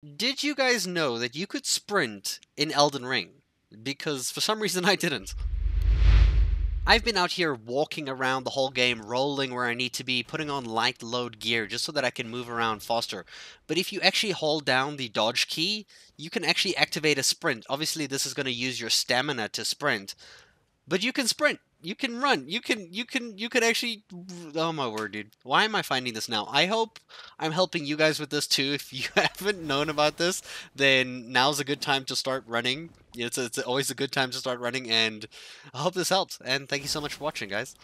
Did you guys know that you could sprint in Elden Ring? Because for some reason I didn't. I've been out here walking around the whole game, rolling where I need to be, putting on light load gear just so that I can move around faster. But if you actually hold down the dodge key, you can actually activate a sprint. Obviously, this is going to use your stamina to sprint, but you can sprint you can run. You can you can you can actually oh my word, dude. Why am I finding this now? I hope I'm helping you guys with this too. If you haven't known about this, then now's a good time to start running. It's it's always a good time to start running and I hope this helps. And thank you so much for watching, guys.